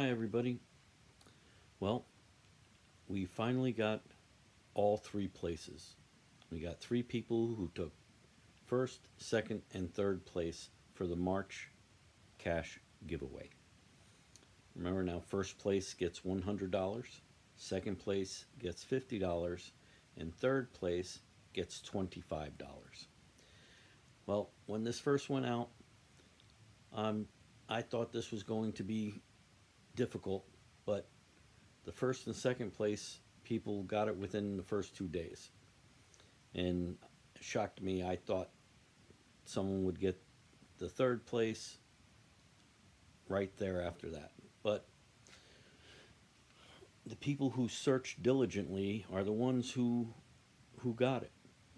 Hi everybody. Well, we finally got all three places. We got three people who took first, second, and third place for the March cash giveaway. Remember now, first place gets $100, second place gets $50, and third place gets $25. Well, when this first went out, um, I thought this was going to be difficult, but the first and second place people got it within the first two days. And shocked me. I thought someone would get the third place right there after that. But the people who searched diligently are the ones who who got it.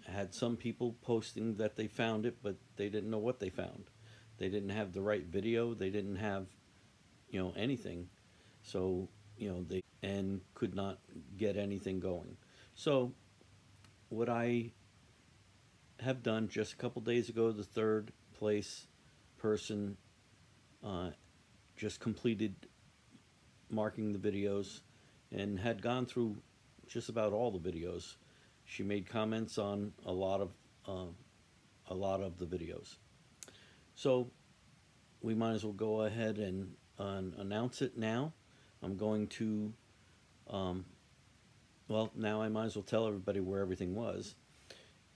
I had some people posting that they found it, but they didn't know what they found. They didn't have the right video. They didn't have, you know, anything. So, you know, they and could not get anything going. So, what I have done just a couple days ago, the third place person uh, just completed marking the videos and had gone through just about all the videos. She made comments on a lot of uh, a lot of the videos. So we might as well go ahead and uh, announce it now. I'm going to, um, well, now I might as well tell everybody where everything was.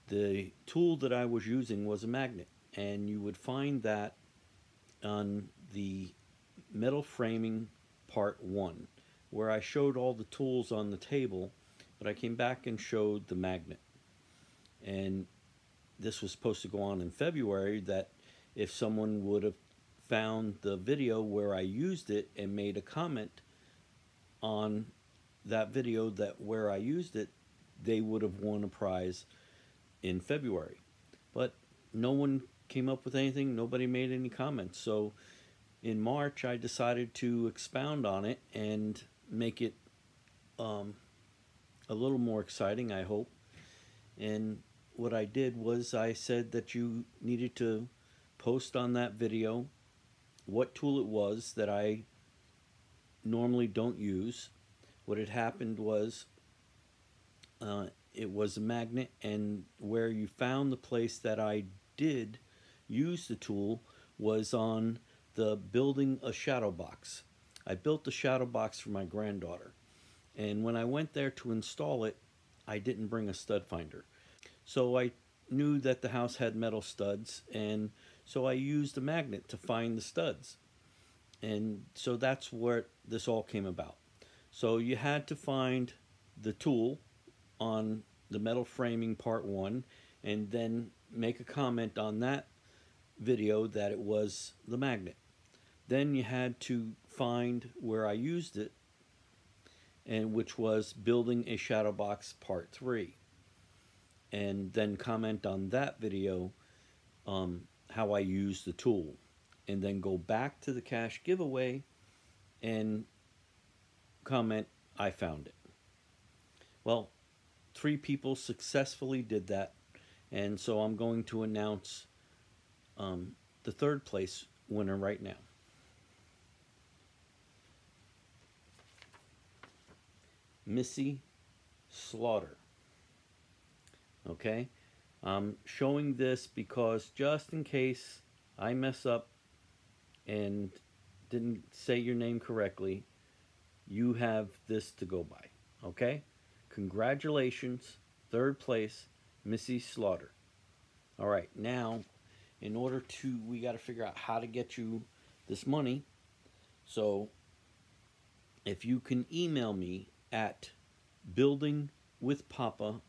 The tool that I was using was a magnet, and you would find that on the metal framing part one, where I showed all the tools on the table, but I came back and showed the magnet. And this was supposed to go on in February that if someone would have found the video where I used it and made a comment on that video that where I used it, they would have won a prize in February. But no one came up with anything, nobody made any comments. So in March, I decided to expound on it and make it um, a little more exciting, I hope. And what I did was I said that you needed to post on that video what tool it was that I normally don't use. What had happened was uh, it was a magnet and where you found the place that I did use the tool was on the building a shadow box. I built the shadow box for my granddaughter and when I went there to install it I didn't bring a stud finder. So I knew that the house had metal studs and so I used a magnet to find the studs. And so that's where this all came about. So you had to find the tool on the metal framing part one and then make a comment on that video that it was the magnet. Then you had to find where I used it and which was building a shadow box part three and then comment on that video um, how I use the tool and then go back to the cash giveaway and comment I found it. Well, three people successfully did that and so I'm going to announce um, the third place winner right now. Missy Slaughter. Okay? I'm showing this because just in case I mess up and didn't say your name correctly, you have this to go by. Okay? Congratulations, third place, Missy Slaughter. All right, now, in order to, we got to figure out how to get you this money. So, if you can email me at buildingwithpapa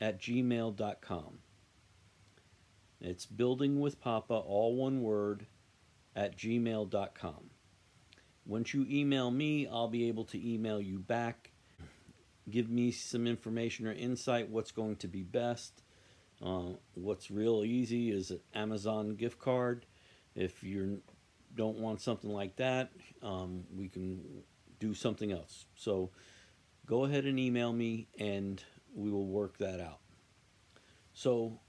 at gmail.com. It's building with Papa, all one word, at gmail.com. Once you email me, I'll be able to email you back. Give me some information or insight what's going to be best. Uh, what's real easy is an Amazon gift card. If you don't want something like that, um, we can do something else. So go ahead and email me and we will work that out. So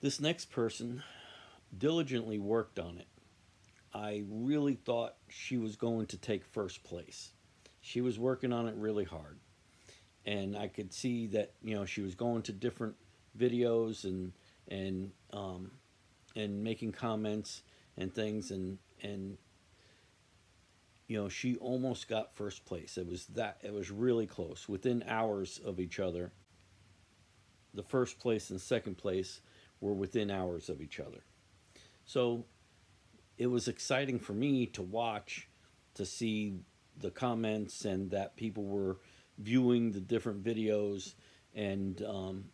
this next person diligently worked on it. I really thought she was going to take first place. She was working on it really hard. and I could see that you know she was going to different videos and and um, and making comments and things and and you know she almost got first place. It was that it was really close within hours of each other. The first place and second place were within hours of each other. So it was exciting for me to watch to see the comments and that people were viewing the different videos and um,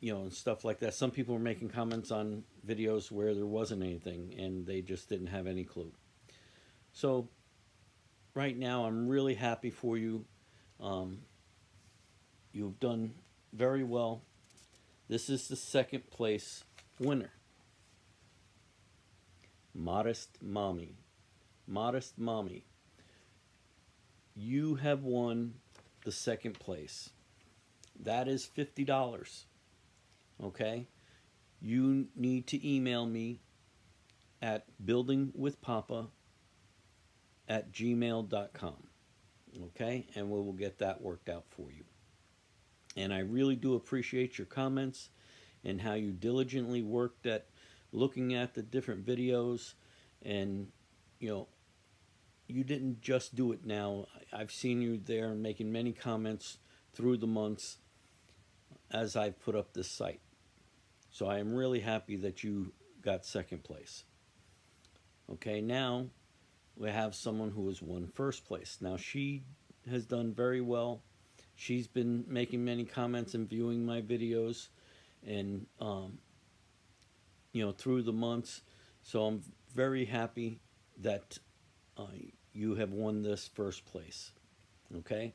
you know and stuff like that. Some people were making comments on videos where there wasn't anything and they just didn't have any clue. So right now i'm really happy for you um, you've done very well this is the second place winner modest mommy modest mommy you have won the second place. That is $50. Okay? You need to email me at buildingwithpapa at gmail.com. Okay? And we will get that worked out for you. And I really do appreciate your comments and how you diligently worked at looking at the different videos and, you know, you didn't just do it now. I've seen you there making many comments through the months as I've put up this site. So I am really happy that you got second place. Okay, now we have someone who has won first place. Now she has done very well. She's been making many comments and viewing my videos and um, you know through the months. So I'm very happy that uh, you have won this first place. Okay?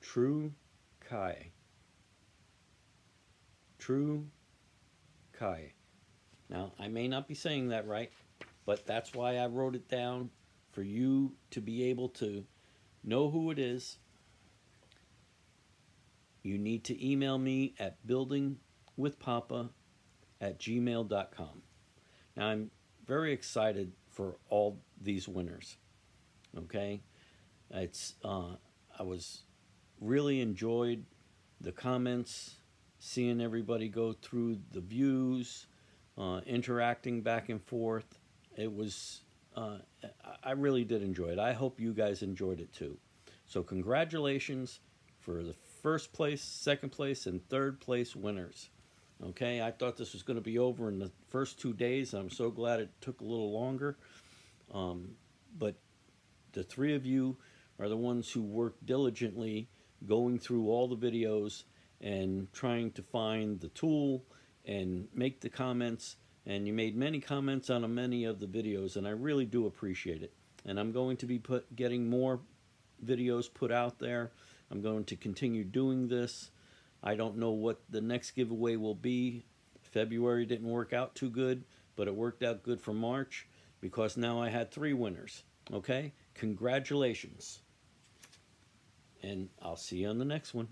True Kai. True Kai. Now, I may not be saying that right, but that's why I wrote it down for you to be able to know who it is. You need to email me at buildingwithpapa at gmail.com. Now, I'm very excited for all these winners. Okay? It's, uh, I was really enjoyed the comments, seeing everybody go through the views, uh, interacting back and forth. It was, uh, I really did enjoy it. I hope you guys enjoyed it too. So, congratulations for the first place, second place, and third place winners. Okay, I thought this was going to be over in the first two days. I'm so glad it took a little longer. Um, but the three of you are the ones who worked diligently going through all the videos and trying to find the tool and make the comments. And you made many comments on many of the videos, and I really do appreciate it. And I'm going to be put, getting more videos put out there. I'm going to continue doing this. I don't know what the next giveaway will be. February didn't work out too good, but it worked out good for March because now I had three winners. Okay? Congratulations. And I'll see you on the next one.